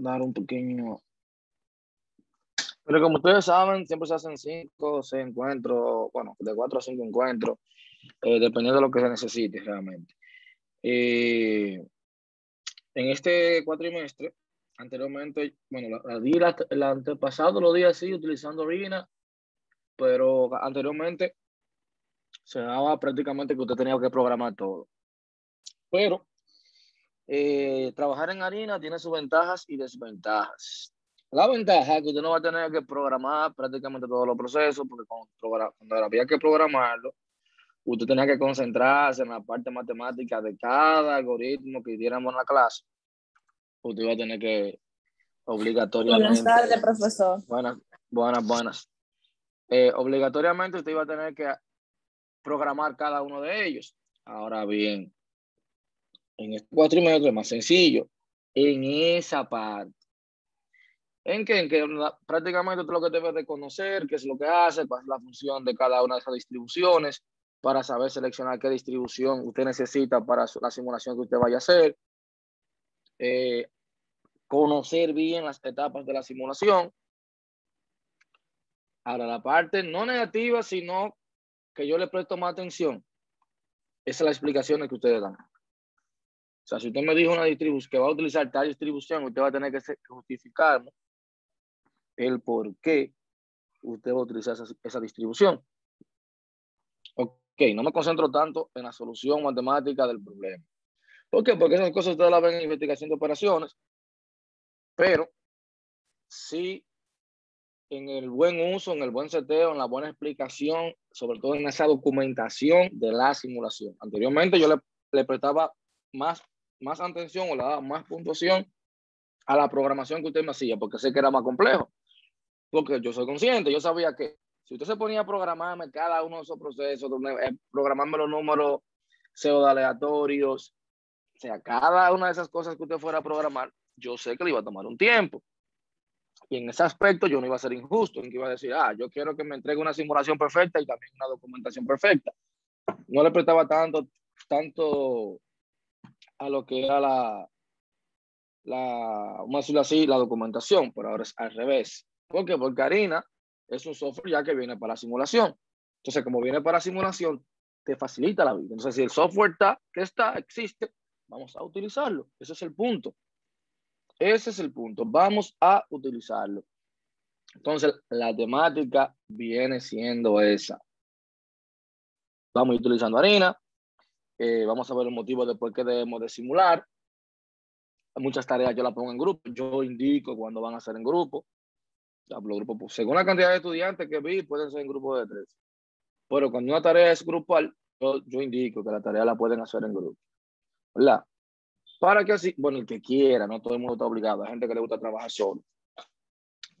dar un pequeño... Pero como ustedes saben, siempre se hacen cinco o seis encuentros, bueno, de cuatro a cinco encuentros, eh, dependiendo de lo que se necesite realmente. Eh, en este cuatrimestre, anteriormente, bueno, el antepasado lo di así, utilizando orina, pero anteriormente se daba prácticamente que usted tenía que programar todo. Pero eh, trabajar en harina tiene sus ventajas y desventajas. La ventaja es que usted no va a tener que programar prácticamente todos los procesos, porque cuando, había que programarlo, usted tenía que concentrarse en la parte matemática de cada algoritmo que diéramos en la clase. Usted iba a tener que obligatoriamente. Buenas tardes, profesor. Buenas, buenas, buenas. Eh, obligatoriamente usted iba a tener que programar cada uno de ellos. Ahora bien, en este cuatrimestre es más sencillo. En esa parte. En que, en que prácticamente todo lo que debe de conocer, qué es lo que hace, cuál es la función de cada una de esas distribuciones, para saber seleccionar qué distribución usted necesita para la simulación que usted vaya a hacer. Eh, conocer bien las etapas de la simulación. Ahora, la parte no negativa, sino que yo le presto más atención, esa es la explicación que ustedes dan. Sea, si usted me dijo una distribución que va a utilizar tal distribución, usted va a tener que justificar el por qué usted va a utilizar esa, distribución. Ok, no me concentro tanto en la solución matemática del problema. ¿Por qué? Porque esas cosas ustedes las ven en investigación de operaciones, pero sí en el buen uso, en el buen seteo, en la buena explicación, sobre todo en esa documentación de la simulación. Anteriormente yo le, le prestaba más, más atención o le daba más puntuación a la programación que usted me hacía, porque sé que era más complejo. Porque yo soy consciente, yo sabía que si usted se ponía a programarme cada uno de esos procesos, eh, programarme los números pseudo aleatorios, o sea, cada una de esas cosas que usted fuera a programar, yo sé que le iba a tomar un tiempo. Y en ese aspecto yo no iba a ser injusto, en que iba a decir, ah, yo quiero que me entregue una simulación perfecta y también una documentación perfecta. No le prestaba tanto, tanto a lo que era la, la, vamos a decirlo así, la documentación, pero ahora es al revés. ¿Por qué? Porque Arena es un software ya que viene para la simulación. Entonces, como viene para simulación, te facilita la vida. Entonces, si el software está, que está, existe, vamos a utilizarlo. Ese es el punto. Ese es el punto. Vamos a utilizarlo. Entonces, la temática viene siendo esa. Vamos utilizando harina. Eh, vamos a ver el motivo de por qué debemos de simular. Muchas tareas yo las pongo en grupo. Yo indico cuando van a ser en grupo. Pues, según la cantidad de estudiantes que vi, pueden ser en grupo de tres. Pero cuando una tarea es grupal, yo, yo indico que la tarea la pueden hacer en grupo. ¿Verdad? Para que así, bueno, el que quiera, no todo el mundo está obligado, hay gente que le gusta trabajar solo.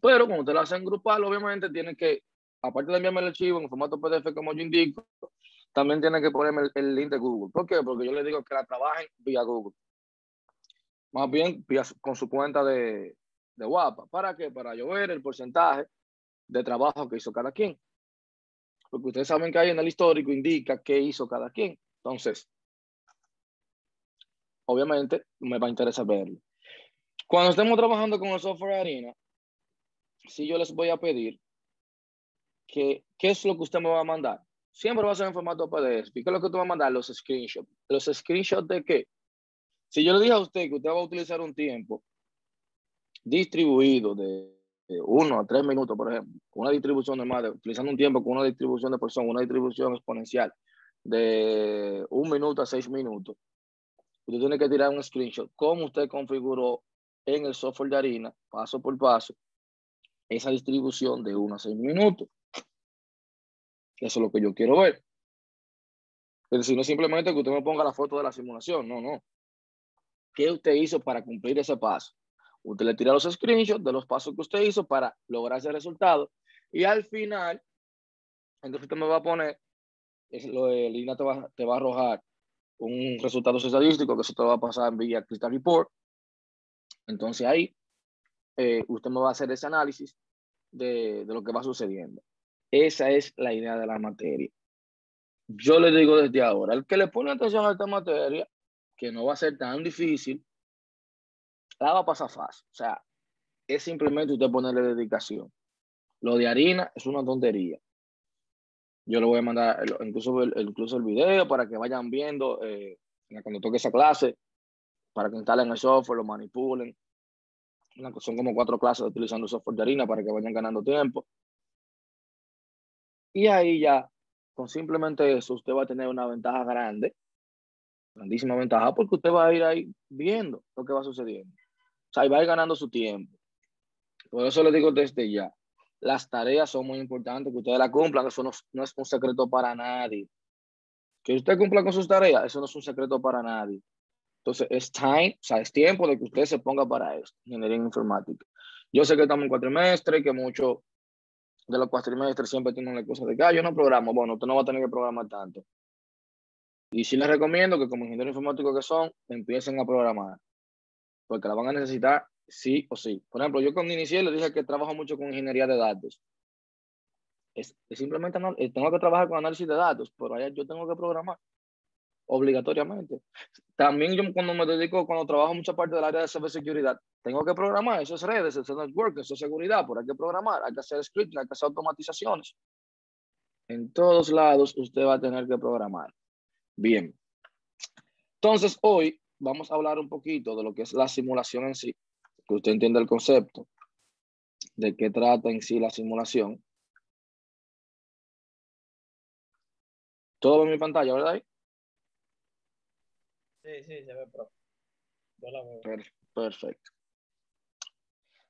Pero cuando usted lo hace en grupal, obviamente tiene que, aparte de enviarme el archivo en formato PDF como yo indico, también tiene que ponerme el, link de Google. ¿Por qué? Porque yo le digo que la trabajen vía Google. Más bien con su cuenta de, de. ¿Para qué? Para yo ver el porcentaje de trabajo que hizo cada quien. Porque ustedes saben que ahí en el histórico indica qué hizo cada quien. Entonces, obviamente me va a interesar verlo. Cuando estemos trabajando con el software Arena, si yo les voy a pedir que, qué es lo que usted me va a mandar. Siempre va a ser en formato PDF. ¿Y qué es lo que tú vas a mandar? Los screenshots. ¿Los screenshots de qué? Si yo le dije a usted que usted va a utilizar un tiempo distribuido de, uno a tres minutos, por ejemplo, una distribución normal, utilizando un tiempo con una distribución de personas, una distribución exponencial de un minuto a seis minutos, Usted tiene que tirar un screenshot. Cómo usted configuró en el software de harina, paso por paso, esa distribución de 1 a 6 minutos. Eso es lo que yo quiero ver. Pero si no simplemente que usted me ponga la foto de la simulación, no, no. ¿Qué usted hizo para cumplir ese paso? Usted le tira los screenshots de los pasos que usted hizo para lograr ese resultado. Y al final, entonces usted me va a poner, es lo de Lina te va, te va a arrojar un resultado estadístico que se te va a pasar en vía Crystal Report. Entonces ahí eh, usted me va a hacer ese análisis de, de, lo que va sucediendo. Esa es la idea de la materia. Yo le digo desde ahora, el que le pone atención a esta materia, que no va a ser tan difícil, la va a pasar fácil. O sea, es simplemente usted ponerle dedicación. Lo de harina es una tontería. Yo le voy a mandar incluso el, incluso el video para que vayan viendo eh, cuando toque esa clase, para que instalen el software, lo manipulen. Son como cuatro clases utilizando software de harina para que vayan ganando tiempo. Y ahí ya, con simplemente eso, usted va a tener una ventaja grande, grandísima ventaja, porque usted va a ir ahí viendo lo que va sucediendo. O sea, y va a ir ganando su tiempo. Por eso le digo desde ya, las tareas son muy importantes, que ustedes la cumplan, eso no, no es un secreto para nadie. Que usted cumpla con sus tareas, eso no es un secreto para nadie. Entonces, es time, o sea, es tiempo de que usted se ponga para esto, ingeniería informática. Yo sé que estamos en cuatrimestre, que muchos de los cuatrimestres siempre tienen la cosa de que ah, yo no programo. Bueno, usted no va a tener que programar tanto. Y sí les recomiendo que como ingenieros informáticos que son, empiecen a programar, porque la van a necesitar sí o sí. Por ejemplo, yo cuando inicié le dije que trabajo mucho con ingeniería de datos. Es, simplemente eh, tengo que trabajar con análisis de datos, pero allá yo tengo que programar obligatoriamente. También yo cuando me dedico, cuando trabajo mucha parte del área de ciberseguridad, tengo que programar, eso es redes, eso es network, eso es seguridad, pero hay que programar, hay que hacer scripting, hay que hacer automatizaciones. En todos lados usted va a tener que programar. Bien. Entonces, hoy vamos a hablar un poquito de lo que es la simulación en sí, que usted entienda el concepto, de qué trata en sí la simulación. Todo en mi pantalla, ¿verdad? Sí, sí, se ve, pro. Perfecto.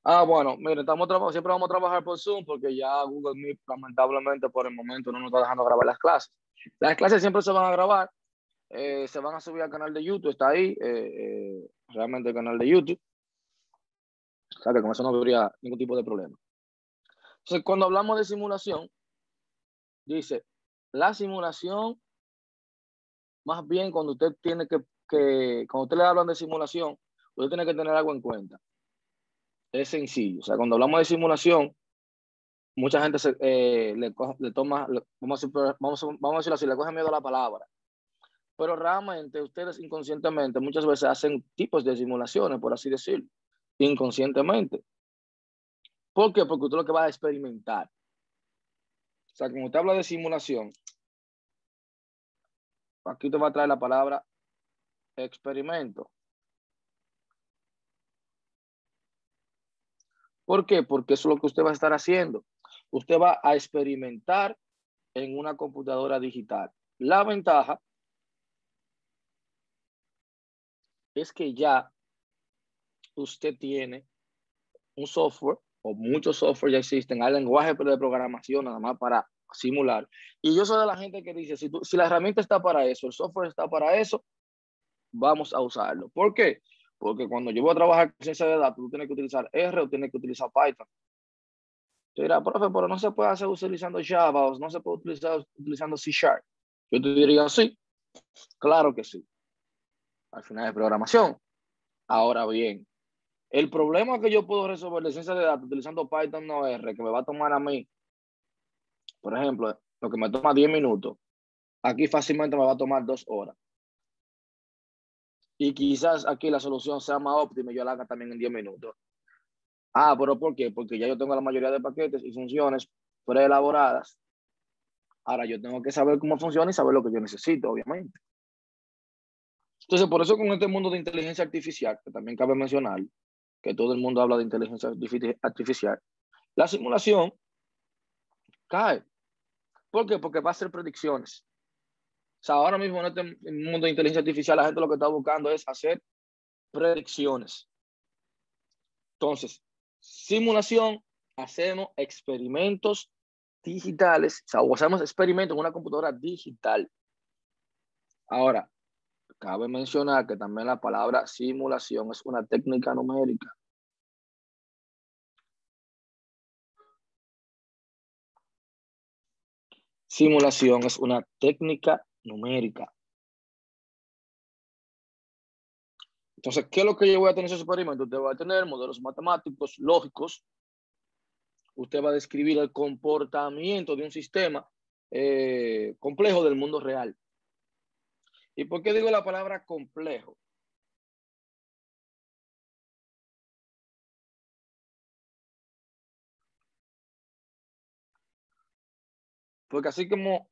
Ah, bueno, mire, estamos siempre vamos a trabajar por Zoom porque ya Google Meet, lamentablemente, por el momento no nos está dejando grabar las clases. Las clases siempre se van a grabar, eh, se van a subir al canal de YouTube, está ahí, eh, eh, realmente el canal de YouTube. O sea que con eso no habría ningún tipo de problema. Entonces, cuando hablamos de simulación, dice, la simulación, más bien cuando usted tiene que que cuando usted le hablan de simulación, usted tiene que tener algo en cuenta. Es sencillo. O sea, cuando hablamos de simulación, mucha gente eh, le, le, toma, vamos, a, vamos, vamos a decirlo así, le coge miedo a la palabra. Pero realmente ustedes inconscientemente muchas veces hacen tipos de simulaciones, por así decirlo, inconscientemente. ¿Por qué? Porque usted lo que va a experimentar. O sea, cuando usted habla de simulación, aquí te va a traer la palabra experimento. ¿Por qué? Porque eso es lo que usted va a estar haciendo. Usted va a experimentar en una computadora digital. La ventaja es que ya usted tiene un software o muchos software ya existen, hay lenguaje de programación nada más para simular. Y yo soy de la gente que dice, si, si la herramienta está para eso, el software está para eso, vamos a usarlo. ¿Por qué? Porque cuando yo voy a trabajar con ciencia de datos, tú tienes que utilizar R o tienes que utilizar Python. Te dirá, profe, pero no se puede hacer utilizando Java o no se puede utilizar utilizando C Sharp. Yo te diría, sí, claro que sí. Al final es programación. Ahora bien, el problema que yo puedo resolver de ciencia de datos utilizando Python no R, que me va a tomar a mí, por ejemplo, lo que me toma 10 minutos, aquí fácilmente me va a tomar dos horas y quizás aquí la solución sea más óptima y yo la haga también en 10 minutos. Ah, pero ¿por qué? Porque ya yo tengo la mayoría de paquetes y funciones preelaboradas. Ahora yo tengo que saber cómo funciona y saber lo que yo necesito, obviamente. Entonces, por eso con este mundo de inteligencia artificial, que también cabe mencionar, que todo el mundo habla de inteligencia artificial, la simulación cae. ¿Por qué? Porque va a hacer predicciones. O sea, ahora mismo en este mundo de inteligencia artificial, la gente lo que está buscando es hacer predicciones. Entonces, simulación, hacemos experimentos digitales, o sea, hacemos experimentos en una computadora digital. Ahora, cabe mencionar que también la palabra simulación es una técnica numérica. Simulación es una técnica numérica. Entonces, ¿qué es lo que yo voy a tener en ese experimento? Usted va a tener modelos matemáticos, lógicos. Usted va a describir el comportamiento de un sistema eh, complejo del mundo real. ¿Y por qué digo la palabra complejo? Porque así como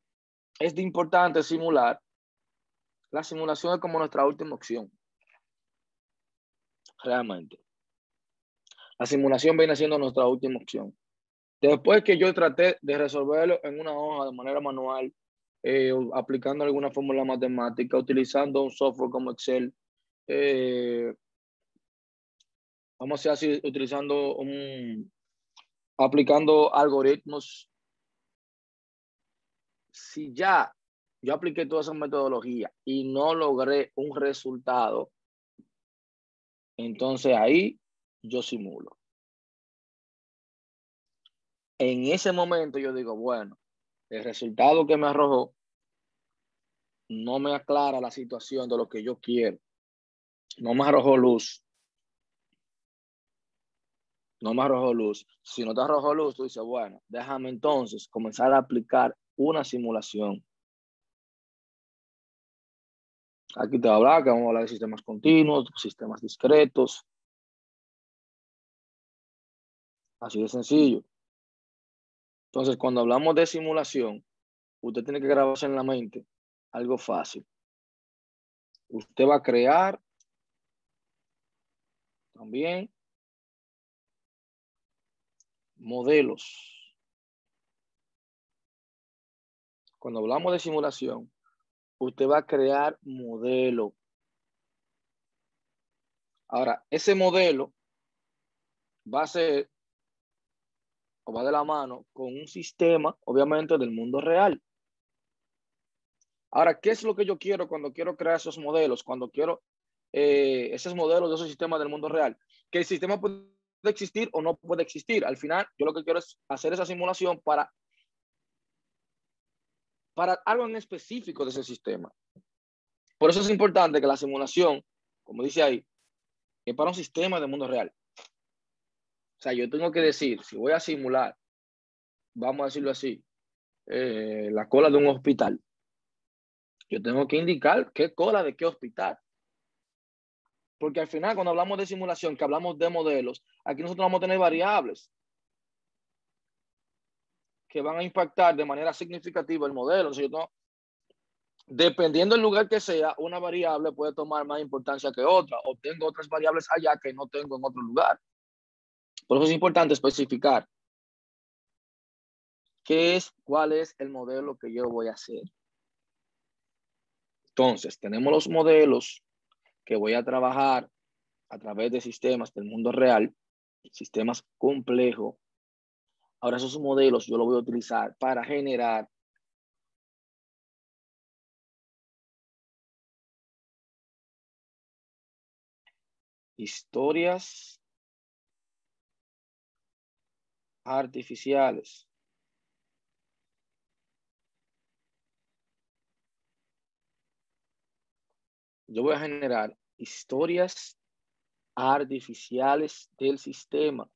es de importante simular, la simulación es como nuestra última opción. Realmente. La simulación viene siendo nuestra última opción. Después que yo traté de resolverlo en una hoja de manera manual, eh, aplicando alguna fórmula matemática, utilizando un software como Excel, eh, vamos a decir utilizando un, aplicando algoritmos. Si ya yo apliqué toda esa metodología y no logré un resultado, entonces ahí yo simulo. En ese momento yo digo, bueno, el resultado que me arrojó no me aclara la situación de lo que yo quiero. No me arrojó luz. No me arrojó luz. Si no te arrojó luz, tú dices, bueno, déjame entonces comenzar a aplicar una simulación. Aquí te hablar que vamos a hablar de sistemas continuos, sistemas discretos. Así de sencillo. Entonces, cuando hablamos de simulación, usted tiene que grabarse en la mente algo fácil. Usted va a crear también modelos. Cuando hablamos de simulación, usted va a crear modelo. Ahora, ese modelo va a ser o va de la mano con un sistema, obviamente, del mundo real. Ahora, ¿qué es lo que yo quiero cuando quiero crear esos modelos? Cuando quiero eh, esos modelos de esos sistemas del mundo real. Que el sistema puede existir o no puede existir. Al final, yo lo que quiero es hacer esa simulación para, para algo en específico de ese sistema. Por eso es importante que la simulación, como dice ahí, es para un sistema del mundo real. O sea, yo tengo que decir, si voy a simular, vamos a decirlo así, eh, la cola de un hospital, yo tengo que indicar qué cola de qué hospital. Porque al final, cuando hablamos de simulación, que hablamos de modelos, aquí nosotros vamos a tener variables que van a impactar de manera significativa el modelo. dependiendo del lugar que sea, una variable puede tomar más importancia que otra, o tengo otras variables allá que no tengo en otro lugar. Por eso es importante especificar qué es, cuál es el modelo que yo voy a hacer. Entonces, tenemos los modelos que voy a trabajar a través de sistemas del mundo real, sistemas complejos. Ahora esos modelos yo los voy a utilizar para generar historias artificiales. Yo voy a generar historias artificiales del sistema.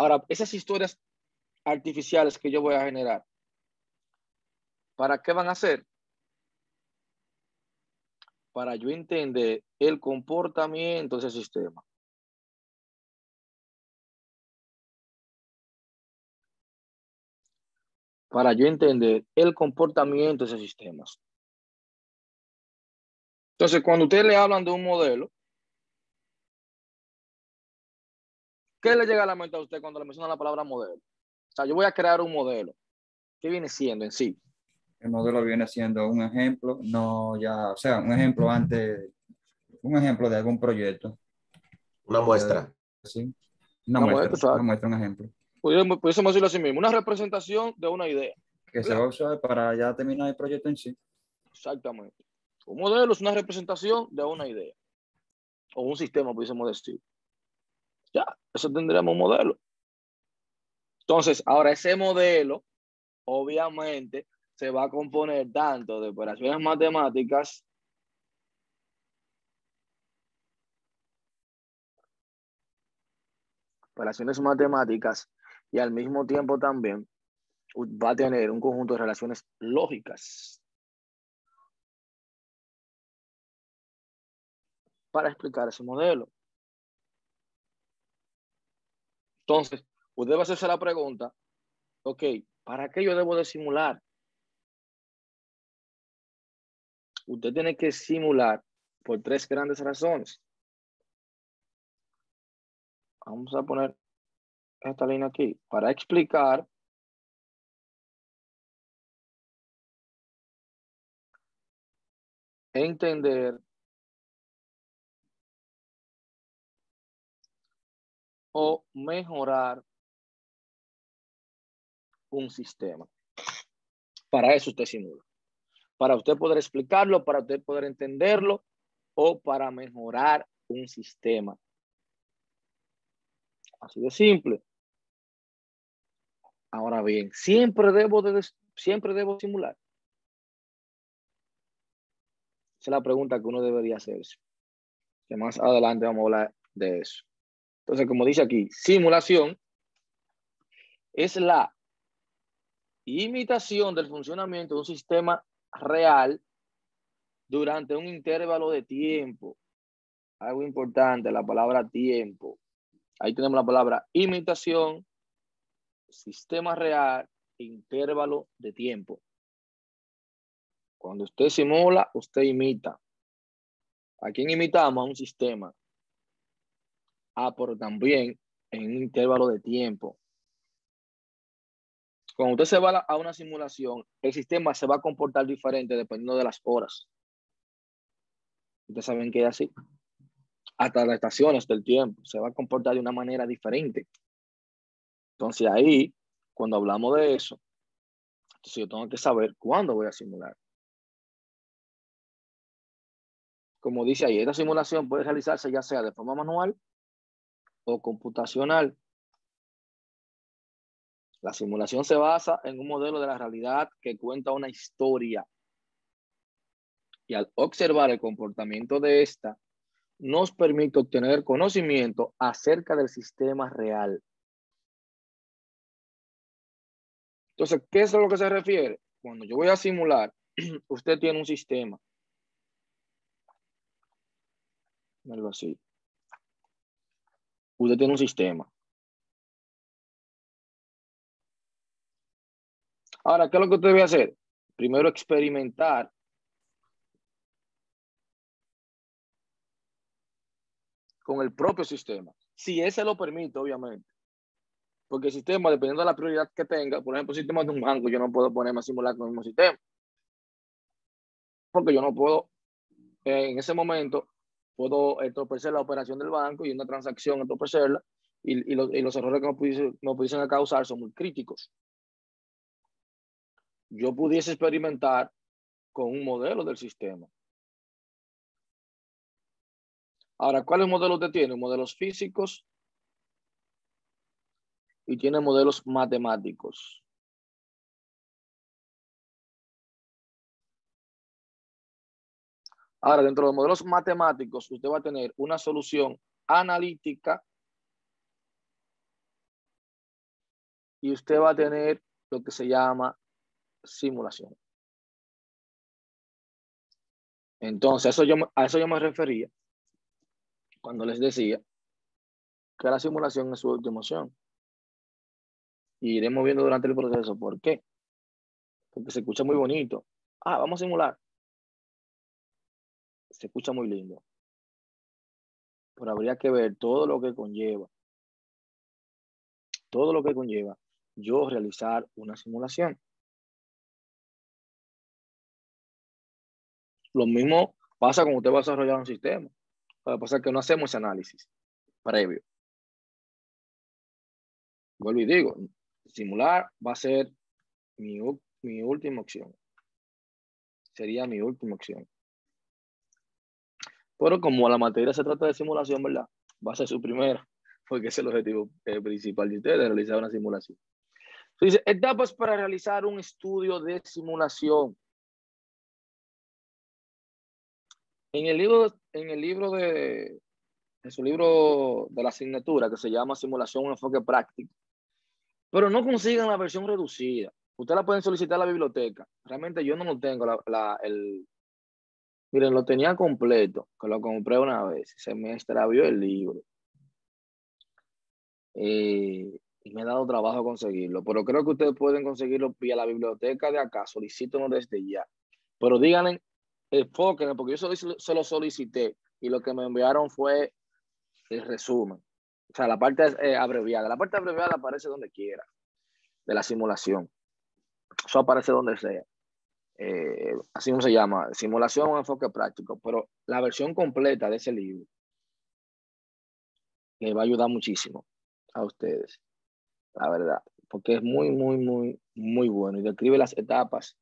Ahora, esas historias artificiales que yo voy a generar, ¿para qué van a ser? Para yo entender el comportamiento de ese sistema. para yo entender el comportamiento de esos sistemas. Entonces, cuando ustedes le hablan de un modelo, ¿qué le llega a la mente a usted cuando le menciona la palabra modelo? O sea, yo voy a crear un modelo. ¿Qué viene siendo en sí? El modelo viene siendo un ejemplo, no ya, o sea, un ejemplo antes, un ejemplo de algún proyecto. Una muestra. Sí. Una, muestra, una muestra, un ejemplo pudiésemos decirlo así mismo, una representación de una idea. Que se va a usar para ya terminar el proyecto en sí. Exactamente. Un modelo es una representación de una idea. O un sistema, pudiésemos decir. Ya, eso tendríamos un modelo. Entonces, ahora ese modelo, obviamente, se va a componer tanto de operaciones matemáticas operaciones matemáticas y al mismo tiempo también va a tener un conjunto de relaciones lógicas para explicar ese modelo. Entonces, usted va a hacerse la pregunta, ok, ¿para qué yo debo de simular? Usted tiene que simular por tres grandes razones. Vamos a poner esta línea aquí para explicar entender o mejorar un sistema. Para eso usted simula. Para usted poder explicarlo, para usted poder entenderlo o para mejorar un sistema. Así de simple. Ahora bien, siempre debo, de, siempre debo simular. Esa es la pregunta que uno debería hacerse. Que más adelante vamos a hablar de eso. Entonces, como dice aquí, simulación es la imitación del funcionamiento de un sistema real durante un intervalo de tiempo. Algo importante, la palabra tiempo. Ahí tenemos la palabra imitación, sistema real, intervalo de tiempo. Cuando usted simula, usted imita. ¿A quién imitamos? A un sistema. Ah, pero también en un intervalo de tiempo. Cuando usted se va a una simulación, el sistema se va a comportar diferente dependiendo de las horas. Ustedes saben que es así. Hasta las estaciones del tiempo se va a comportar de una manera diferente. Entonces ahí, cuando hablamos de eso, entonces yo tengo que saber cuándo voy a simular. Como dice ahí, esta simulación puede realizarse ya sea de forma manual computacional. La simulación se basa en un modelo de la realidad que cuenta una historia. Y al observar el comportamiento de esta, nos permite obtener conocimiento acerca del sistema real. Entonces, ¿qué es lo que se refiere? Cuando yo voy a simular, usted tiene un sistema. Algo así. Usted tiene un sistema. Ahora, ¿qué es lo que usted debe hacer? Primero experimentar. con el propio sistema. Si ese lo permite, obviamente. Porque el sistema, dependiendo de la prioridad que tenga, por ejemplo, el sistema de un banco, yo no puedo ponerme a simular con el mismo sistema. Porque yo no puedo, en ese momento, puedo entorpecer la operación del banco y una transacción entorpecerla y, y, los, y los errores que no pudiesen, no pudiesen causar son muy críticos yo pudiese experimentar con un modelo del sistema. Ahora, ¿cuáles modelos usted tiene? Modelos físicos y tiene modelos matemáticos. Ahora, dentro de los modelos matemáticos, usted va a tener una solución analítica y usted va a tener lo que se llama simulación. Entonces, eso yo, a eso yo me refería cuando les decía que la simulación es su última opción. Y iremos viendo durante el proceso por qué. Porque se escucha muy bonito. Ah, vamos a simular. Se escucha muy lindo. Pero habría que ver todo lo que conlleva. Todo lo que conlleva yo realizar una simulación. Lo mismo pasa cuando usted va a desarrollar un sistema. Lo que pasa es que no hacemos ese análisis previo. Vuelvo y digo, simular va a ser mi, mi última opción. Sería mi última opción. Pero como la materia se trata de simulación, ¿verdad? Va a ser su primera, porque es el objetivo eh, principal de ustedes, realizar una simulación. Entonces, etapas para realizar un estudio de simulación. En el libro, en el libro de, en su libro de la asignatura que se llama Simulación, un enfoque práctico, pero no consigan la versión reducida. Ustedes la pueden solicitar a la biblioteca. Realmente yo no lo tengo. El, miren, lo tenía completo, que lo compré una vez. Se me extravió el libro. Eh, y me ha dado trabajo conseguirlo, pero creo que ustedes pueden conseguirlo vía la biblioteca de acá, solicítenlo desde ya. Pero díganle, enfóquenme, porque yo se lo solicité y lo que me enviaron fue el resumen. O sea, la parte eh, abreviada. La parte abreviada aparece donde quiera de la simulación. Eso aparece donde sea. Eh, así como se llama, simulación o enfoque práctico, pero la versión completa de ese libro le va a ayudar muchísimo a ustedes, la verdad, porque es muy, muy, muy, muy bueno y describe las etapas,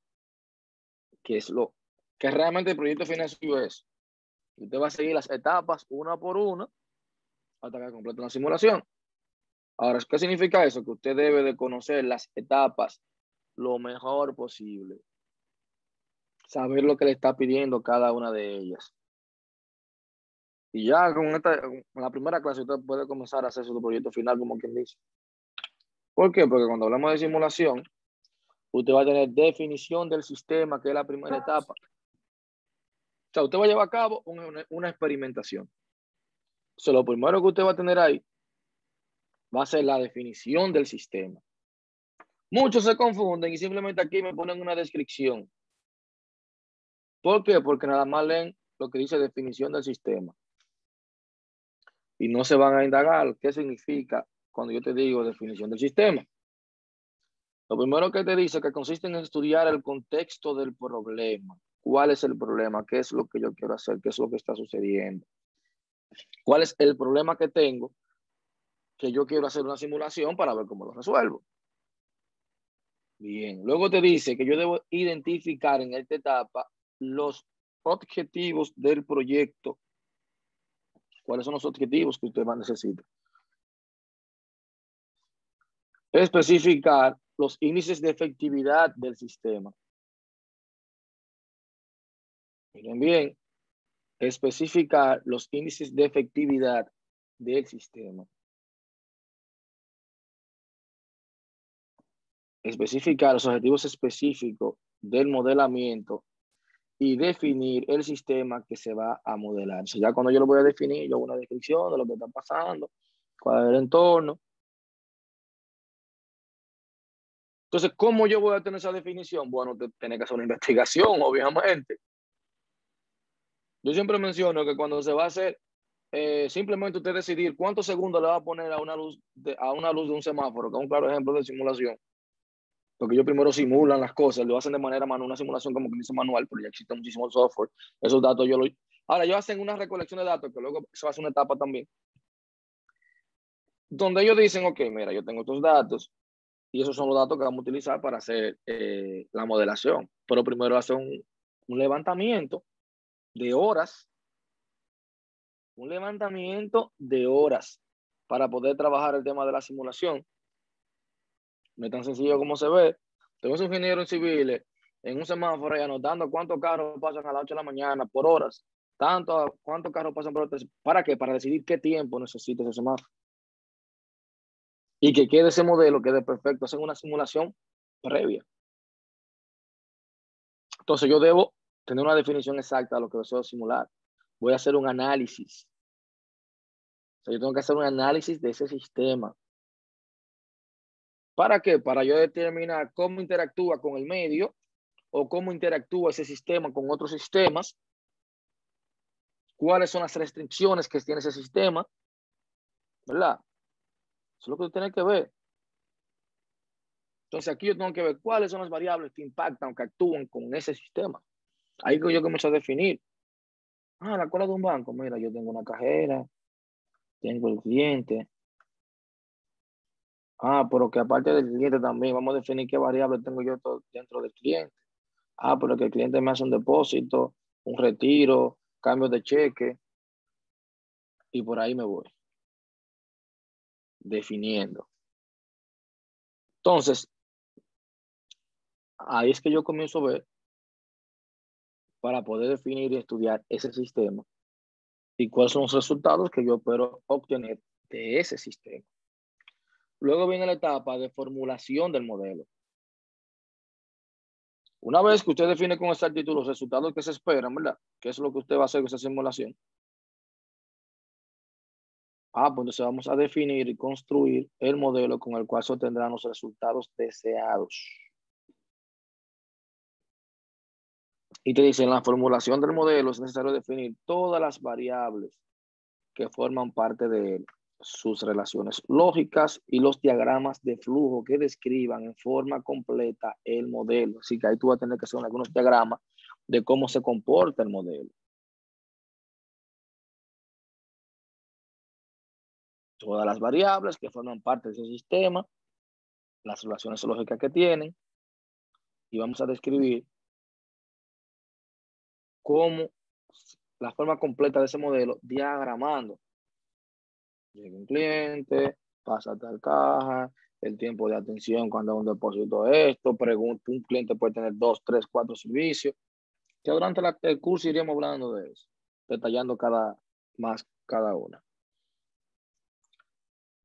que es lo que realmente el proyecto financiero es. Usted va a seguir las etapas una por una hasta que complete una simulación. Ahora, ¿qué significa eso? Que usted debe de conocer las etapas lo mejor posible. Saber lo que le está pidiendo cada una de ellas. Y ya con, esta, la primera clase usted puede comenzar a hacer su proyecto final, como quien dice. ¿Por qué? Porque cuando hablamos de simulación, usted va a tener definición del sistema, que es la primera etapa. O sea, usted va a llevar a cabo una, una experimentación. Entonces, lo primero que usted va a tener ahí va a ser la definición del sistema. Muchos se confunden y simplemente aquí me ponen una descripción. ¿Por qué? Porque nada más leen lo que dice definición del sistema. Y no se van a indagar qué significa cuando yo te digo definición del sistema. Lo primero que te dice que consiste en estudiar el contexto del problema. ¿Cuál es el problema? ¿Qué es lo que yo quiero hacer? ¿Qué es lo que está sucediendo? ¿Cuál es el problema que tengo? Que yo quiero hacer una simulación para ver cómo lo resuelvo. Bien, luego te dice que yo debo identificar en esta etapa los objetivos del proyecto. ¿Cuáles son los objetivos que usted va a necesitar? Especificar los índices de efectividad del sistema. Miren bien, especificar los índices de efectividad del sistema. Especificar los objetivos específicos del modelamiento y definir el sistema que se va a modelar. ya cuando yo lo voy a definir, yo hago una descripción de lo que está pasando, cuál es el entorno. Entonces, ¿cómo yo voy a tener esa definición? Bueno, tiene que hacer una investigación, obviamente. Yo siempre menciono que cuando se va a hacer, eh, simplemente usted decidir cuántos segundos le va a poner a una luz de, a una luz de un semáforo, que es un claro ejemplo de simulación. Porque ellos primero simulan las cosas, lo hacen de manera manual, una simulación como que dice manual, pero ya existe muchísimo software. Esos datos yo lo... Ahora, ellos hacen una recolección de datos, que luego se hace una etapa también, donde ellos dicen, ok, mira, yo tengo estos datos, y esos son los datos que vamos a utilizar para hacer eh, la modelación. Pero primero hace un, un levantamiento de horas, un levantamiento de horas para poder trabajar el tema de la simulación. No es tan sencillo como se ve. Tenemos ingenieros civiles en un semáforo y anotando cuántos carros pasan a las 8 de la mañana por horas. Tanto, cuántos carros pasan por horas. ¿Para qué? Para decidir qué tiempo necesita ese semáforo. Y que quede ese modelo, quede perfecto. Hacen una simulación previa. Entonces yo debo tener una definición exacta de lo que deseo simular. Voy a hacer un análisis. Yo tengo que hacer un análisis de ese sistema. ¿Para qué? Para yo determinar cómo interactúa con el medio o cómo interactúa ese sistema con otros sistemas, cuáles son las restricciones que tiene ese sistema, ¿verdad? Eso es lo que tú tienes que ver. Entonces aquí yo tengo que ver cuáles son las variables que impactan o que actúan con ese sistema. Ahí yo comienzo a definir. Ah, la cola de un banco. Mira, yo tengo una cajera, tengo el cliente. Ah, pero que aparte del cliente también vamos a definir qué variable tengo yo dentro del cliente. Ah, pero que el cliente me hace un depósito, un retiro, cambio de cheque. Y por ahí me voy. Definiendo. Entonces, ahí es que yo comienzo a ver para poder definir y estudiar ese sistema y cuáles son los resultados que yo espero obtener de ese sistema. Luego viene la etapa de formulación del modelo. Una vez que usted define con exactitud los resultados que se esperan, ¿verdad? ¿Qué es lo que usted va a hacer con esa simulación? Ah, pues entonces vamos a definir y construir el modelo con el cual se obtendrán los resultados deseados. Y te dice, en la formulación del modelo es necesario definir todas las variables que forman parte de él, sus relaciones lógicas y los diagramas de flujo que describan en forma completa el modelo. Así que ahí tú vas a tener que hacer algunos diagramas de cómo se comporta el modelo. Todas las variables que forman parte de ese sistema, las relaciones lógicas que tienen, y vamos a describir cómo la forma completa de ese modelo diagramando. Llega un cliente, pasa tal caja, el tiempo de atención cuando un depósito esto, un cliente puede tener dos, tres, cuatro servicios. Que durante el curso iríamos hablando de eso, detallando cada más cada una.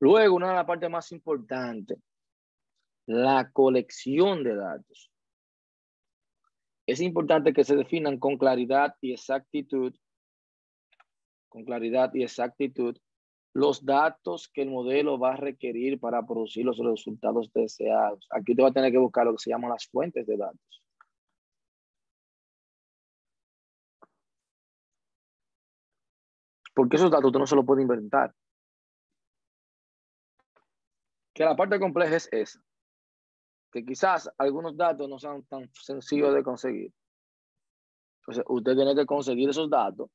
Luego, una de las partes más importantes, la colección de datos. Es importante que se definan con claridad y exactitud, con claridad y exactitud, los datos que el modelo va a requerir para producir los resultados deseados. Aquí usted va a tener que buscar lo que se llaman las fuentes de datos. Porque esos datos usted no se los puede inventar. Que la parte compleja es esa que quizás algunos datos no sean tan sencillos de conseguir. Entonces, usted tiene que conseguir esos datos,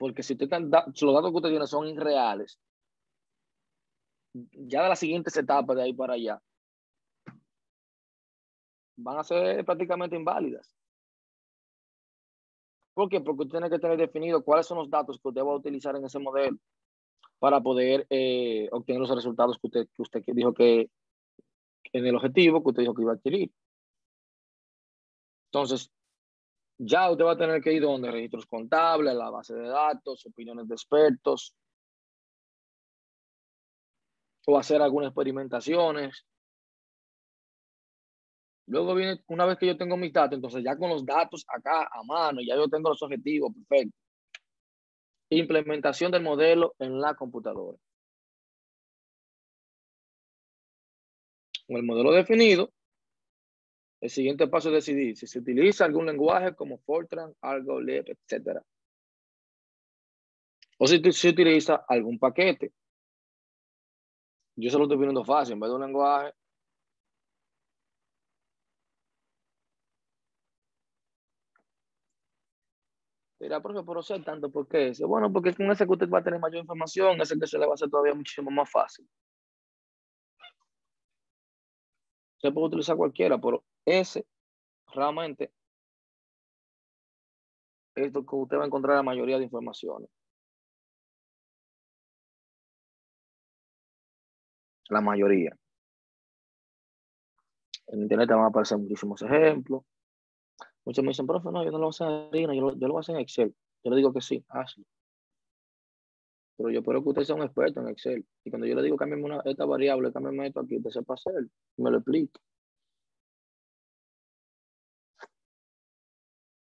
porque si, usted los datos que usted tiene son irreales, ya de las siguientes etapas de ahí para allá, van a ser prácticamente inválidas. ¿Por qué? Porque usted tiene que tener definido cuáles son los datos que usted va a utilizar en ese modelo para poder eh, obtener los resultados que usted, que usted dijo que, en el objetivo que usted dijo que iba a adquirir. Entonces, ya usted va a tener que ir donde registros contables, la base de datos, opiniones de expertos, o hacer algunas experimentaciones. Luego viene, una vez que yo tengo mis datos, entonces ya con los datos acá a mano, ya yo tengo los objetivos, perfecto. Implementación del modelo en la computadora. Con el modelo definido, el siguiente paso es decidir si se utiliza algún lenguaje como Fortran, Argo, Lib, etc. O si se utiliza algún paquete. Yo se lo estoy poniendo fácil, en vez de un lenguaje. Dirá, profe, pero sé tanto, ¿por qué ese? Bueno, porque con ese que usted va a tener mayor información, ese que se le va a hacer todavía muchísimo más fácil. Se puede utilizar cualquiera, pero ese realmente es lo que usted va a encontrar la mayoría de informaciones. La mayoría. En internet te van a aparecer muchísimos ejemplos. Muchos me dicen, profe, no, yo no lo voy a hacer en yo lo, yo lo voy a hacer en Excel. Yo le digo que sí, hazlo. Pero yo espero que usted sea un experto en Excel. Y cuando yo le digo, cámbiame una, esta variable, cámbiame esto aquí, usted sepa hacer, me lo explique.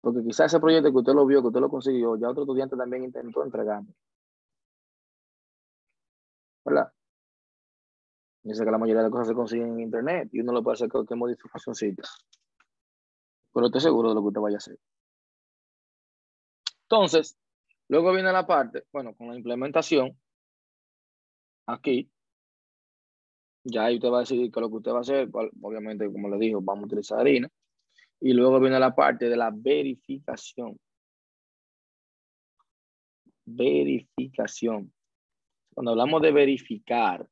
Porque quizás ese proyecto que usted lo vio, que usted lo consiguió, ya otro estudiante también intentó entregarme. ¿Verdad? Dice que la mayoría de las cosas se consiguen en internet y uno lo puede hacer con cualquier modificación. Pero estoy seguro de lo que usted vaya a hacer. Entonces, Luego viene la parte, bueno, con la implementación, aquí, ya ahí usted va a decidir qué es lo que usted va a hacer, obviamente, como le dijo, vamos a utilizar harina, y luego viene la parte de la verificación. Verificación. Cuando hablamos de verificar,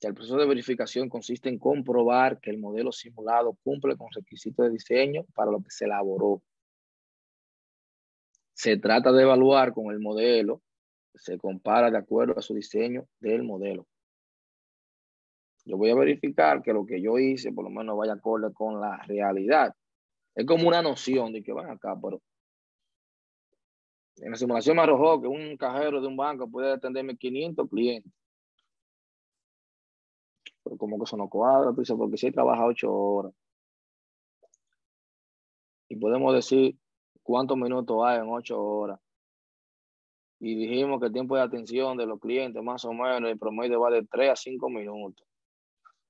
el proceso de verificación consiste en comprobar que el modelo simulado cumple con requisitos de diseño para lo que se elaboró. Se trata de evaluar con el modelo, se compara de acuerdo a su diseño del modelo. Yo voy a verificar que lo que yo hice por lo menos vaya acorde con la realidad. Es como una noción de que van acá, pero en la simulación me arrojó que un cajero de un banco puede atenderme 500 clientes. Pero como que eso no cuadra, porque si trabaja 8 horas. Y podemos decir cuántos minutos hay en ocho horas. y dijimos que el tiempo de atención de los clientes más o menos el promedio va de 3 a 5 minutos.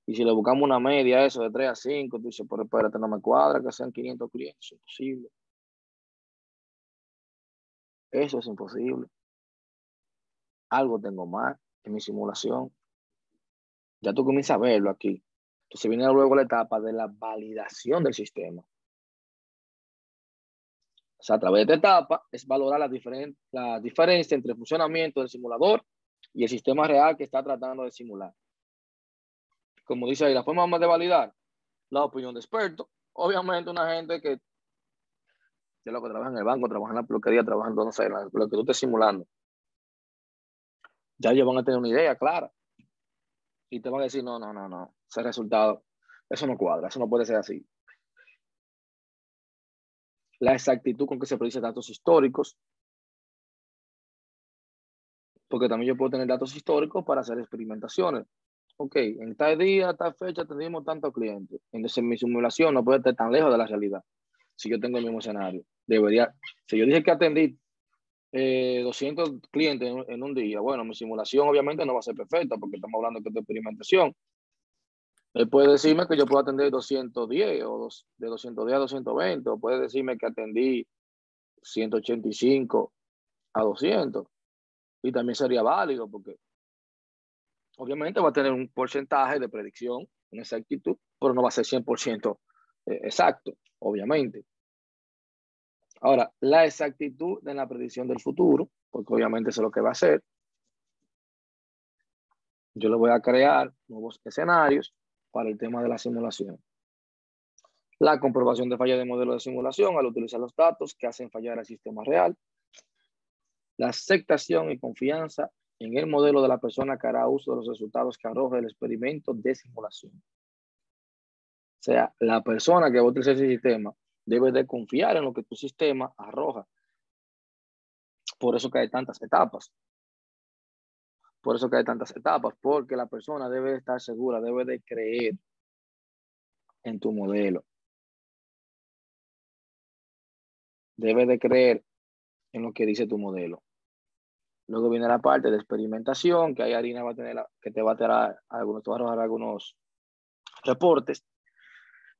Y si le buscamos una media eso de 3 a 5, tú dices, pero espérate, no me cuadra que sean 500 clientes, es imposible. Eso es imposible. Algo tengo más en mi simulación. Ya tú comienzas a verlo aquí. Entonces viene luego la etapa de la validación del sistema. O sea, a través de esta etapa es valorar la, la diferencia entre el funcionamiento del simulador y el sistema real que está tratando de simular. Como dice ahí, la forma más de validar la opinión de experto. Obviamente una gente que de lo que trabaja en el banco, trabaja en la peluquería, trabaja en, no sé, lo que tú estés simulando. Ya ellos van a tener una idea clara. Y te van a decir, no, no, no, no, ese resultado, eso no cuadra, eso no puede ser así. La exactitud con que se predicen datos históricos, porque también yo puedo tener datos históricos para hacer experimentaciones. Ok, en tal día, tal fecha, tenemos tantos clientes. Entonces mi simulación no puede estar tan lejos de la realidad si yo tengo el mismo escenario. Debería, si yo dije que atendí 200 eh, clientes en, un día, bueno, mi simulación obviamente no va a ser perfecta porque estamos hablando de experimentación. Él puede decirme que yo puedo atender 210 o de 210 a 220, o puede decirme que atendí 185 a 200. Y también sería válido porque obviamente va a tener un porcentaje de predicción, una exactitud, pero no va a ser 100% eh, exacto obviamente. Ahora, la exactitud de la predicción del futuro, porque obviamente eso es lo que va a hacer. Yo le voy a crear nuevos escenarios para el tema de la simulación. La comprobación de falla de modelo de simulación al utilizar los datos que hacen fallar al sistema real. La aceptación y confianza en el modelo de la persona que hará uso de los resultados que arroja el experimento de simulación. O sea, la persona que va a utilizar ese sistema debe de confiar en lo que tu sistema arroja. Por eso que hay tantas etapas. Por eso que hay tantas etapas, porque la persona debe estar segura, debe de creer en tu modelo. Debe de creer en lo que dice tu modelo. Luego viene la parte de experimentación, que ahí Harina va a tener, que te va a traer algunos, te va a arrojar algunos reportes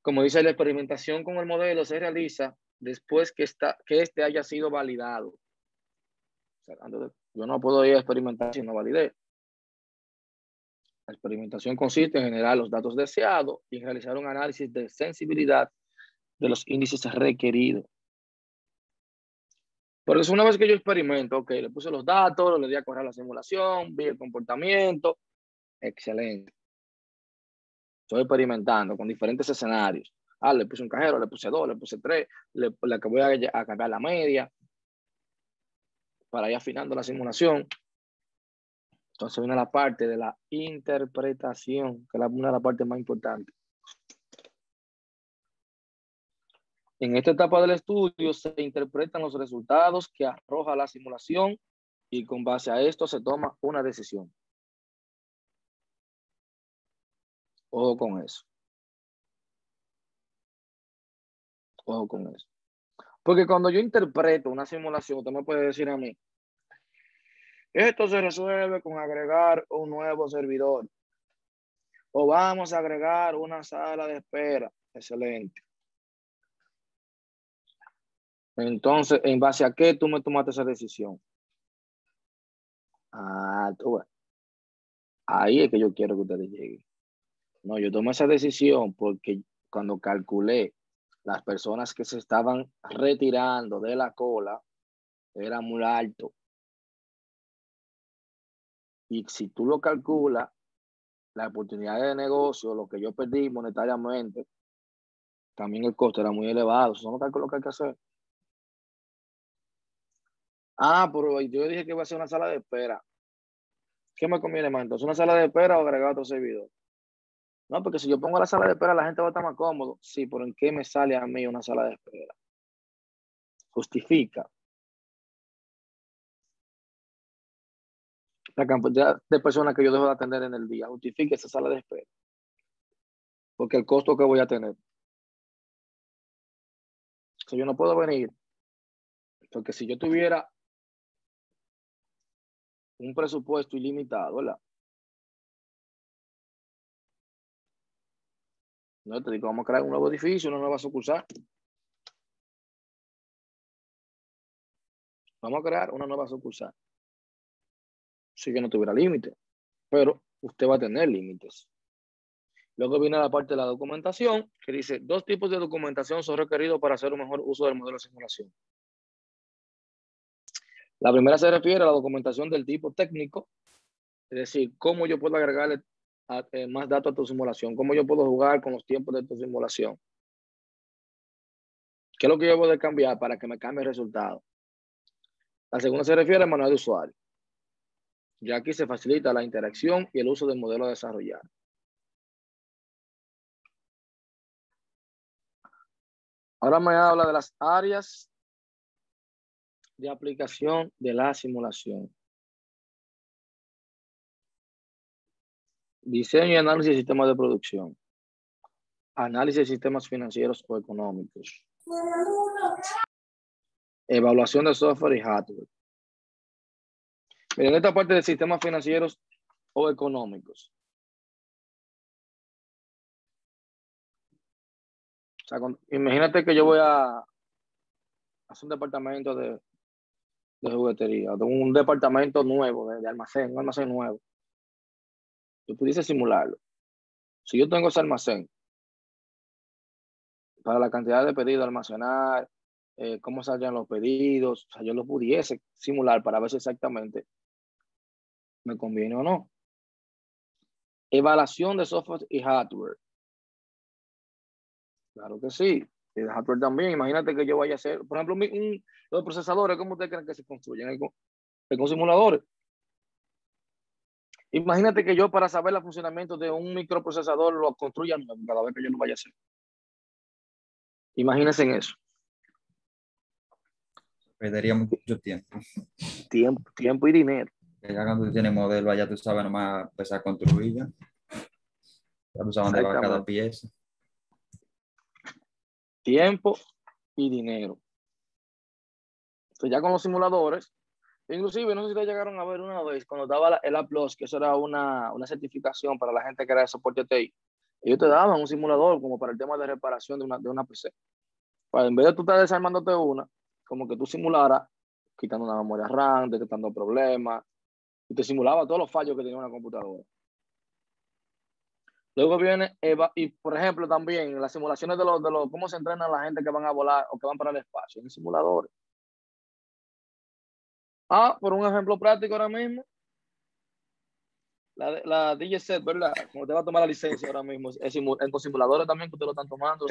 como dice la experimentación con el modelo se realiza después que, está, que este haya sido validado. yo no puedo ir a experimentar si no validé. La experimentación consiste en generar los datos deseados y realizar un análisis de sensibilidad de los índices requeridos. Por eso una vez que yo experimento, ok, le puse los datos, le di a correr la simulación, vi el comportamiento, excelente. Estoy experimentando con diferentes escenarios. Ah, le puse un cajero, le puse dos, le puse tres, le, le voy a, a cambiar la media para ir afinando la simulación. Entonces viene la parte de la interpretación, que es una de las partes más importantes. En esta etapa del estudio se interpretan los resultados que arroja la simulación y con base a esto se toma una decisión. Ojo con eso. Ojo con eso. Porque cuando yo interpreto una simulación, usted me puede decir a mí, esto se resuelve con agregar un nuevo servidor. O vamos a agregar una sala de espera. Excelente. Entonces, ¿en base a qué tú me tomaste esa decisión? Ah, tú Ahí es que yo quiero que ustedes lleguen. No, yo tomé esa decisión porque cuando calculé las personas que se estaban retirando de la cola, era muy alto. Y si tú lo calculas, la oportunidad de negocio, lo que yo perdí monetariamente, también el costo era muy elevado. Eso no cálculo que hay que hacer. Ah, pero yo dije que iba a ser una sala de espera. ¿Qué me conviene más entonces? ¿Una sala de espera o agregar otro servidor? No, porque si yo pongo la sala de espera, la gente va a estar más cómodo. Sí, pero ¿en qué me sale a mí una sala de espera? Justifica. La cantidad de personas que yo dejo de atender en el día. Justifica esa sala de espera. Porque el costo que voy a tener. Si yo no puedo venir. Porque si yo tuviera un presupuesto ilimitado, ¿verdad? No te digo, vamos a crear un nuevo edificio, una nueva sucursal. Vamos a crear una nueva sucursal. Si que no tuviera límite, pero usted va a tener límites. Luego viene la parte de la documentación, que dice, dos tipos de documentación son requeridos para hacer un mejor uso del modelo de simulación. La primera se refiere a la documentación del tipo técnico, es decir, cómo yo puedo agregarle eh, más datos a tu simulación, cómo yo puedo jugar con los tiempos de tu simulación. ¿Qué es lo que yo puedo cambiar para que me cambie el resultado? La segunda se refiere al manual de usuario. Ya aquí se facilita la interacción y el uso del modelo a desarrollar. Ahora me habla de las áreas de aplicación de la simulación. Diseño y análisis de sistemas de producción. Análisis de sistemas financieros o económicos. Evaluación de software y hardware. Miren, esta parte de sistemas financieros o económicos. O sea, imagínate que yo voy a hacer un departamento de, de juguetería, de un departamento nuevo, de, almacén, un almacén nuevo. Yo pudiese simularlo. Si yo tengo ese almacén, para la cantidad de pedidos almacenar, eh, cómo salen los pedidos, yo lo pudiese simular para ver si exactamente me conviene o no. Evaluación de software y hardware. Claro que sí. El hardware también. Imagínate que yo vaya a hacer, por ejemplo, un, los procesadores, ¿cómo ustedes creen que se construyen? Con simuladores. Imagínate que yo para saber el funcionamiento de un microprocesador lo construya cada vez que yo lo vaya a hacer. Imagínense en eso. Perdería mucho tiempo. Tiempo, tiempo y dinero. Ya cuando tú tienes modelo, ya tú sabes nomás empezar a construir ya. Ya tú sabes dónde va cada pieza. Tiempo y dinero. Entonces ya con los simuladores, inclusive no sé si ustedes llegaron a ver una vez cuando daba el A+, que eso era una, una certificación para la gente que era de soporte TI, ellos te daban un simulador como para el tema de reparación de una, de una PC. Pues en vez de tú estar desarmándote una, como que tú simularas quitando una memoria RAM, detectando problemas, y te simulaba todos los fallos que tenía una computadora. Luego viene, Eva, y por ejemplo también las simulaciones de los, de los, cómo se entrenan la gente que van a volar o que van para el espacio, en simuladores. Ah, por un ejemplo práctico ahora mismo, la, la DJ set, ¿verdad? Como te va a tomar la licencia ahora mismo, es en los simuladores también que ustedes lo están tomando.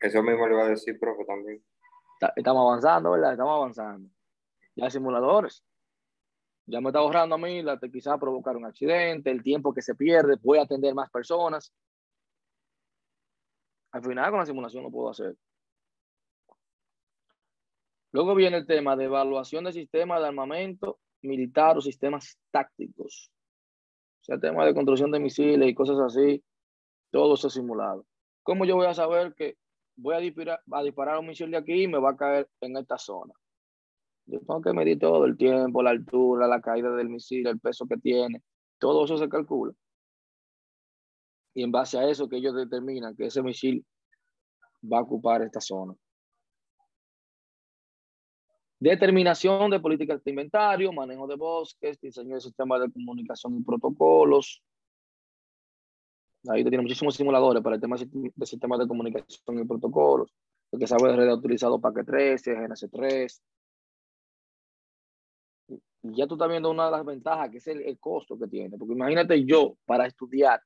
eso mismo le iba a decir, profe, también. estamos avanzando, ¿verdad? Estamos avanzando. Ya hay simuladores ya me está ahorrando a mí la, quizás provocar un accidente, el tiempo que se pierde, voy a atender más personas. Al final con la simulación lo puedo hacer. Luego viene el tema de evaluación de sistemas de armamento militar o sistemas tácticos. O sea, el tema de construcción de misiles y cosas así, todo eso simulado. ¿Cómo yo voy a saber que voy a disparar, a disparar un misil de aquí y me va a caer en esta zona? Yo tengo que medir todo el tiempo, la altura, la caída del misil, el peso que tiene. Todo eso se calcula. Y en base a eso que ellos determinan que ese misil va a ocupar esta zona. Determinación de políticas de inventario, manejo de bosques, diseño de sistemas de comunicación y protocolos. Ahí tiene muchísimos simuladores para el tema de sistemas de comunicación y protocolos. Lo que sabe de red utilizado Packet 3, GNC3, y ya tú estás viendo una de las ventajas, que es el, costo que tiene. Porque imagínate yo, para estudiar,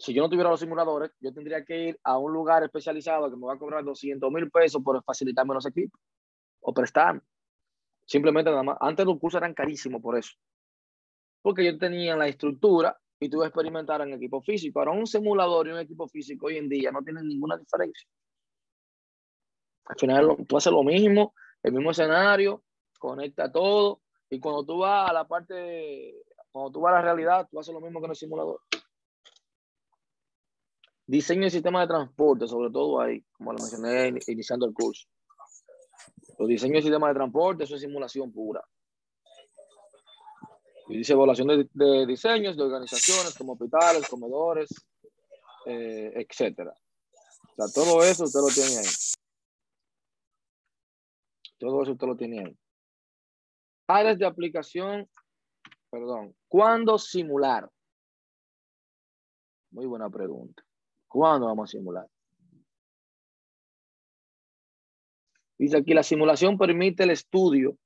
si yo no tuviera los simuladores, yo tendría que ir a un lugar especializado que me va a cobrar 200 mil pesos por facilitarme los equipos o prestarme. Simplemente nada más. Antes los cursos eran carísimos por eso. Porque yo tenía la estructura y tuve que experimentar en equipo físico. Ahora, un simulador y un equipo físico hoy en día no tienen ninguna diferencia. Al final, tú haces lo mismo, el mismo escenario, conecta todo y cuando tú vas a la parte, cuando tú vas a la realidad, tú haces lo mismo que en el simulador. Diseño de sistema de transporte, sobre todo ahí, como lo mencioné iniciando el curso. Los diseños de sistemas de transporte, eso es simulación pura. Y dice evaluación de, de diseños de organizaciones como hospitales, comedores, eh, etcétera. O sea, todo eso usted lo tiene ahí. Todo eso usted lo tiene ahí. Áreas de aplicación, perdón. ¿Cuándo simular? Muy buena pregunta. ¿Cuándo vamos a simular? Dice aquí, la simulación permite el estudio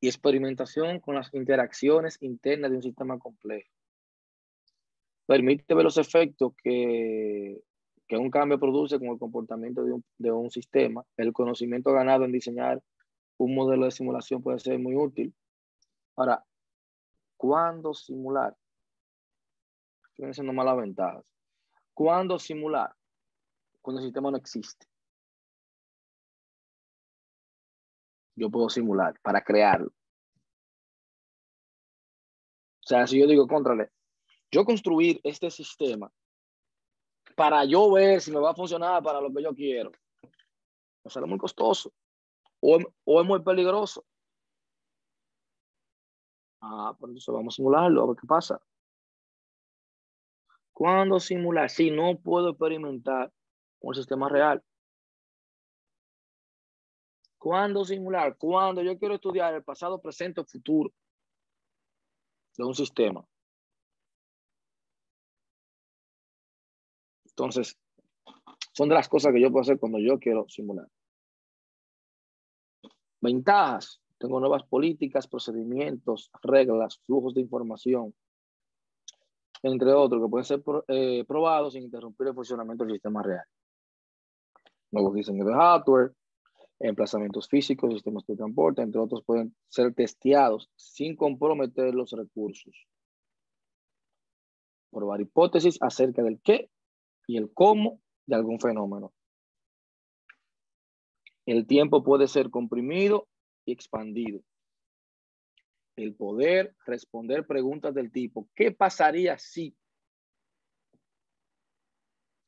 y experimentación con las interacciones internas de un sistema complejo. Permite ver los efectos que, que un cambio produce con el comportamiento de un, de un sistema. El conocimiento ganado en diseñar un modelo de simulación puede ser muy útil. Ahora, ¿cuándo simular? Vienen siendo malas ventajas. ¿Cuándo simular? Cuando el sistema no existe. Yo puedo simular para crearlo. O sea, si yo digo, contrale, yo construir este sistema para yo ver si me va a funcionar para lo que yo quiero, no sale muy costoso o, o es muy peligroso. Ah, pues entonces vamos a simularlo, a ver qué pasa. ¿Cuándo simular? Si no puedo experimentar con el sistema real. ¿Cuándo simular? Cuando yo quiero estudiar el pasado, presente o futuro de un sistema. Entonces, son de las cosas que yo puedo hacer cuando yo quiero simular. Ventajas. Tengo nuevas políticas, procedimientos, reglas, flujos de información, entre otros, que pueden ser eh, probados sin interrumpir el funcionamiento del sistema real. Nuevos diseños de hardware, emplazamientos físicos, sistemas de transporte, entre otros, pueden ser testeados sin comprometer los recursos. Probar hipótesis acerca del qué y el cómo de algún fenómeno. El tiempo puede ser comprimido y expandido el poder responder preguntas del tipo, ¿qué pasaría si?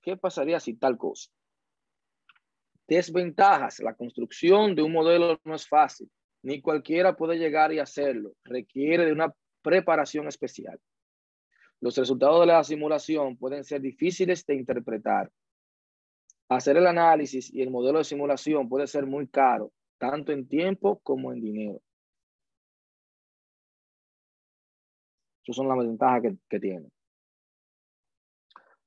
¿Qué pasaría si tal cosa? Desventajas. La construcción de un modelo no es fácil. Ni cualquiera puede llegar y hacerlo. Requiere de una preparación especial. Los resultados de la simulación pueden ser difíciles de interpretar. Hacer el análisis y el modelo de simulación puede ser muy caro, tanto en tiempo como en dinero. Esas son las ventajas que, tiene.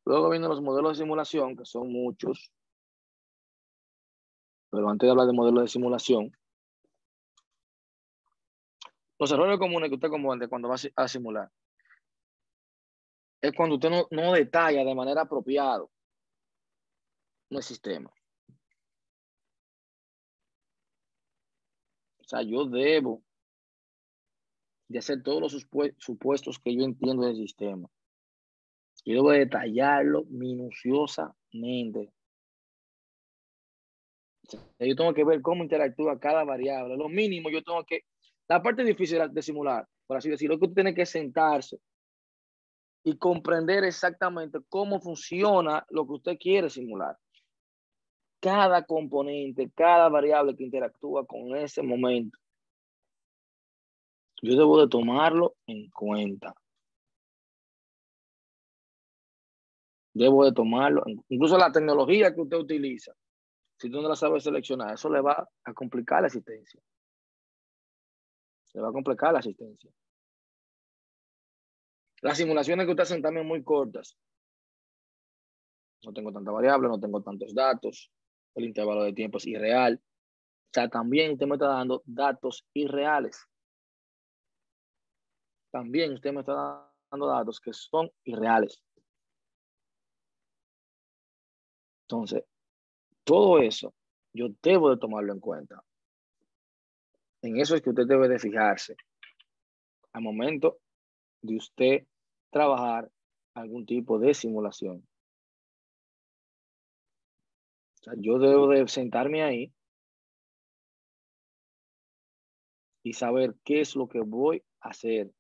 Luego vienen los modelos de simulación, que son muchos. Pero antes de hablar de modelos de simulación, los errores comunes que usted comete cuando va a simular es cuando usted no, no detalla de manera apropiada el sistema. O sea, yo debo de hacer todos los supuestos que yo entiendo del sistema. Yo debo detallarlo minuciosamente. yo tengo que ver cómo interactúa cada variable. Lo mínimo, yo tengo que... La parte difícil de simular, por así decirlo, que tiene que sentarse y comprender exactamente cómo funciona lo que usted quiere simular. Cada componente, cada variable que interactúa con ese momento yo debo de tomarlo en cuenta. Debo de tomarlo, incluso la tecnología que usted utiliza, si tú no la sabes seleccionar, eso le va a complicar la asistencia. Le va a complicar la asistencia. Las simulaciones que usted hacen también muy cortas. No tengo tanta variable, no tengo tantos datos. El intervalo de tiempo es irreal. O sea, también usted me está dando datos irreales también usted me está dando datos que son irreales. Entonces, todo eso yo debo de tomarlo en cuenta. En eso es que usted debe de fijarse al momento de usted trabajar algún tipo de simulación. Yo debo de sentarme ahí y saber qué es lo que voy a hacer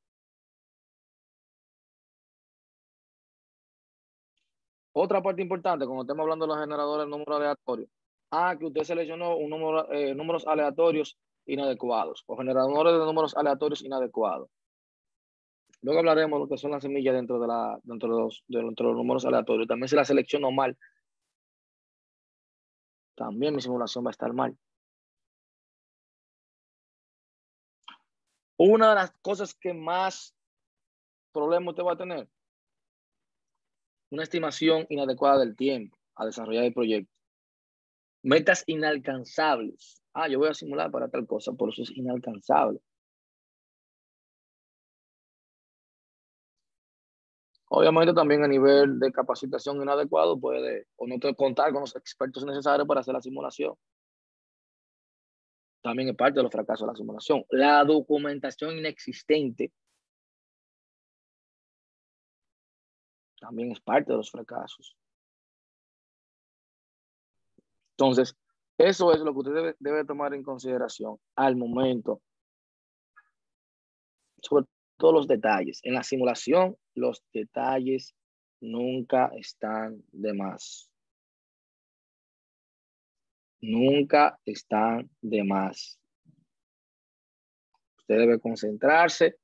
Otra parte importante, cuando estemos hablando de los generadores de números aleatorios. Ah, que usted seleccionó un número, eh, números aleatorios inadecuados o generadores de números aleatorios inadecuados. Luego hablaremos de lo que son las semillas dentro de, la, dentro de, los, dentro de los números aleatorios. También si la selecciono mal, también mi simulación va a estar mal. Una de las cosas que más problema usted va a tener, una estimación inadecuada del tiempo a desarrollar el proyecto. Metas inalcanzables. Ah, yo voy a simular para tal cosa, por eso es inalcanzable. Obviamente también a nivel de capacitación inadecuado puede o no contar con los expertos necesarios para hacer la simulación. También es parte de los fracasos de la simulación. La documentación inexistente también es parte de los fracasos. Entonces, eso es lo que usted debe, tomar en consideración al momento sobre todos los detalles. En la simulación, los detalles nunca están de más. Nunca están de más. Usted debe concentrarse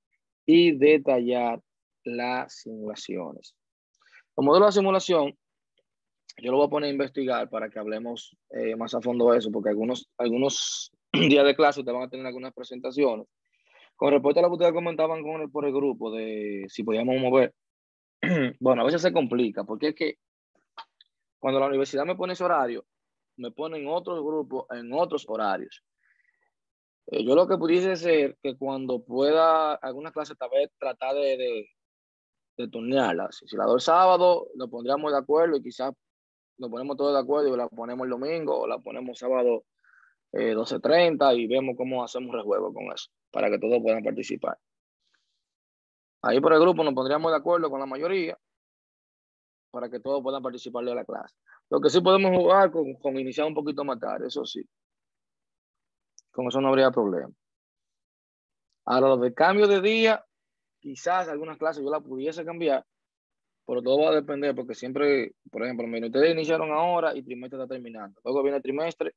y detallar las simulaciones. El modelo de simulación, yo lo voy a poner a investigar para que hablemos eh, más a fondo de eso, porque algunos, algunos días de clase te van a tener algunas presentaciones con respecto a lo que ustedes comentaban con el, por el grupo de si podíamos mover, bueno, a veces se complica, porque es que cuando la universidad me pone ese horario, me ponen otros grupos en otros horarios. Eh, yo lo que pudiese ser que cuando pueda algunas clases tal vez tratar de, de, de turnearlas. Si la doy el sábado, lo pondríamos de acuerdo y quizás nos ponemos todos de acuerdo y la ponemos el domingo o la ponemos sábado eh, 12.30 y vemos cómo hacemos rejuego con eso para que todos puedan participar. Ahí por el grupo nos pondríamos de acuerdo con la mayoría para que todos puedan participar de la clase. Lo que sí podemos jugar con, con iniciar un poquito más tarde, eso sí. Con eso no habría problema. Ahora, lo de cambio de día, quizás algunas clases yo la pudiese cambiar, pero todo va a depender porque siempre, por ejemplo, ustedes iniciaron ahora y trimestre está terminando. Luego viene el trimestre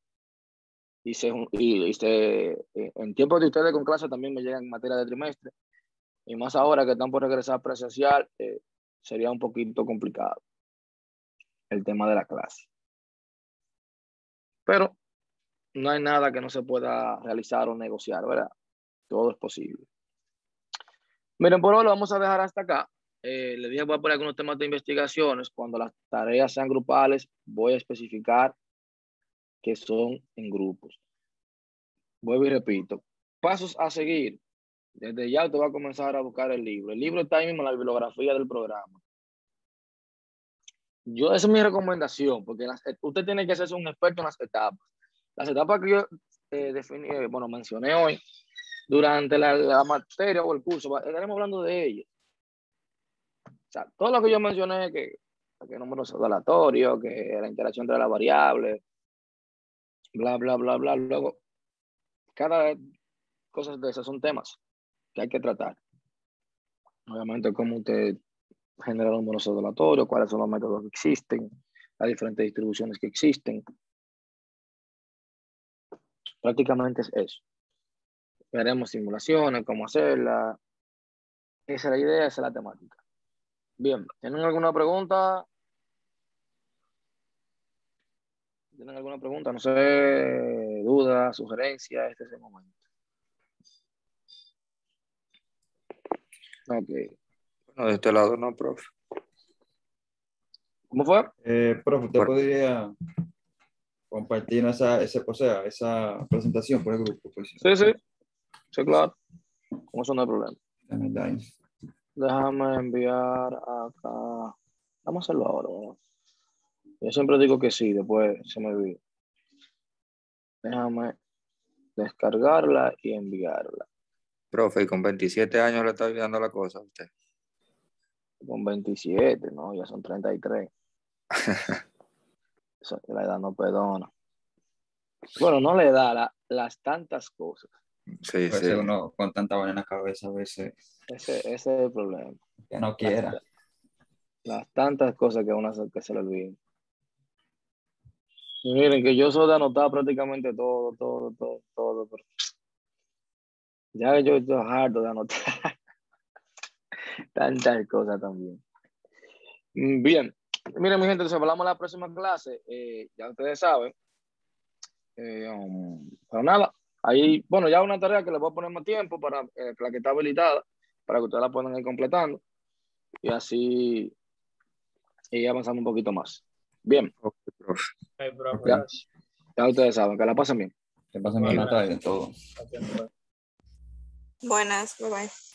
y, se, y, y eh, en tiempos de ustedes con clase también me llegan materia de trimestre. Y más ahora que están por regresar presencial, eh, sería un poquito complicado el tema de la clase. Pero no hay nada que no se pueda realizar o negociar, ¿verdad? Todo es posible. Miren, por hoy lo vamos a dejar hasta acá. Eh, le dije, voy a poner algunos temas de investigaciones. Cuando las tareas sean grupales, voy a especificar que son en grupos. Vuelvo y repito, pasos a seguir. Desde ya te va a comenzar a buscar el libro. El libro está ahí mismo en la bibliografía del programa. Yo, esa es mi recomendación, porque las, usted tiene que ser un experto en las etapas. Las etapas que yo eh, definí, eh, bueno, mencioné hoy, durante la, la, materia o el curso, estaremos hablando de ellas. O sea, todo lo que yo mencioné, que, que números aleatorios, que la interacción entre las variables, bla, bla, bla, bla. Luego, cada cosa de esas son temas que hay que tratar. Obviamente, cómo usted genera números aleatorios, cuáles son los métodos que existen, las diferentes distribuciones que existen. Prácticamente es eso. Veremos simulaciones, cómo hacerla. Esa es la idea, esa es la temática. Bien, ¿tienen alguna pregunta? ¿Tienen alguna pregunta? No sé, duda, sugerencia, este es el momento. Ok. Bueno, de este lado no, profe. ¿Cómo fue? Eh, profe, ¿usted podría compartir esa, ese, o sea, esa presentación por el grupo? Pues? Sí, sí. Sí, claro. Con eso no hay problema. Déjame enviar acá. Vamos a hacerlo ahora. Yo siempre digo que sí, después se me olvida. Déjame descargarla y enviarla. Profe, y con 27 años le está olvidando la cosa a usted. Con 27, no, ya son 33. Eso, la edad no perdona. Bueno, no le da la, las tantas cosas. Sí, Puede sí. uno con tanta buena en la cabeza a veces Ese, ese es el problema. que no quiera. Las tantas cosas que a uno se, que se le olvidan. Y miren que yo soy de anotar prácticamente todo, todo, todo, todo. Pero ya yo estoy harto de anotar. Tantas cosas también. Mm, Bien. Miren, mi gente, entonces hablamos en la próxima clase. Eh, ya ustedes saben. Eh, um, pero nada, ahí, bueno, ya una tarea que les voy a poner más tiempo para eh, la que está habilitada, para que ustedes la puedan ir completando. Y así y avanzando un poquito más. Bien, Ok, profe. Ay, profe, Ya. ya ustedes saben, que la pasen bien. Que pasen bien la tarde, todo. Buenas, bye bye.